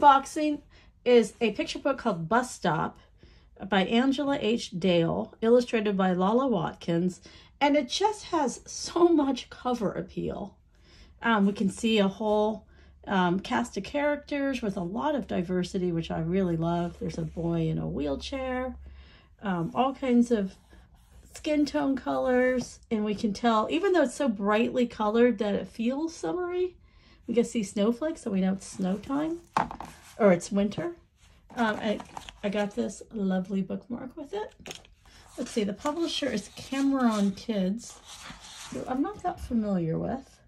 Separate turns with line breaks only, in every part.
unboxing is a picture book called Bus Stop by Angela H. Dale, illustrated by Lala Watkins, and it just has so much cover appeal. Um, we can see a whole um, cast of characters with a lot of diversity, which I really love. There's a boy in a wheelchair, um, all kinds of skin tone colors, and we can tell, even though it's so brightly colored that it feels summery, we can see snowflakes, so we know it's snow time, or it's winter. Um, I, I got this lovely bookmark with it. Let's see, the publisher is Cameron Kids, who I'm not that familiar with.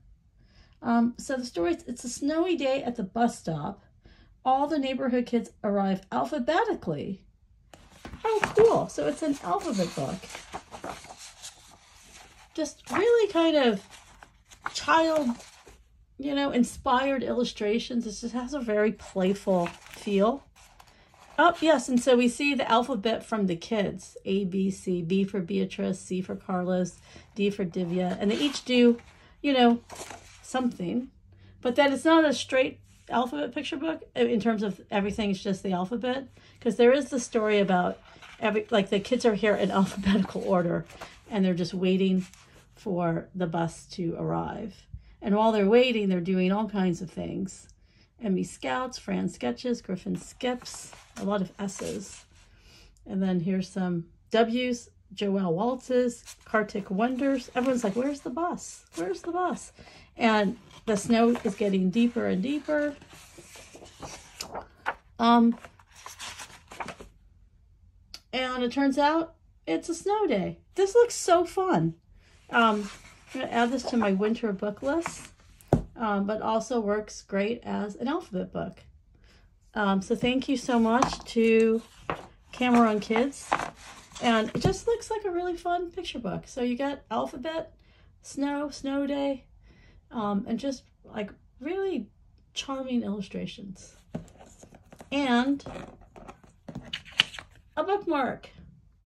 Um, so the story, it's a snowy day at the bus stop. All the neighborhood kids arrive alphabetically. Oh, cool. So it's an alphabet book. Just really kind of child, you know, inspired illustrations. This just has a very playful feel. Oh, yes, and so we see the alphabet from the kids. A, B, C, B for Beatrice, C for Carlos, D for Divya. And they each do, you know, something. But then it's not a straight alphabet picture book in terms of everything is just the alphabet. Because there is the story about every, like the kids are here in alphabetical order and they're just waiting for the bus to arrive. And while they're waiting, they're doing all kinds of things. Emmy Scouts, Fran Sketches, Griffin Skips, a lot of S's. And then here's some W's, Joelle Waltzes, Kartik Wonders. Everyone's like, where's the bus? Where's the bus? And the snow is getting deeper and deeper. Um, and it turns out it's a snow day. This looks so fun. Um, I'm going to add this to my winter book list, um, but also works great as an alphabet book. Um, so thank you so much to Cameron Kids. And it just looks like a really fun picture book. So you got alphabet, snow, snow day, um, and just like really charming illustrations. And a bookmark.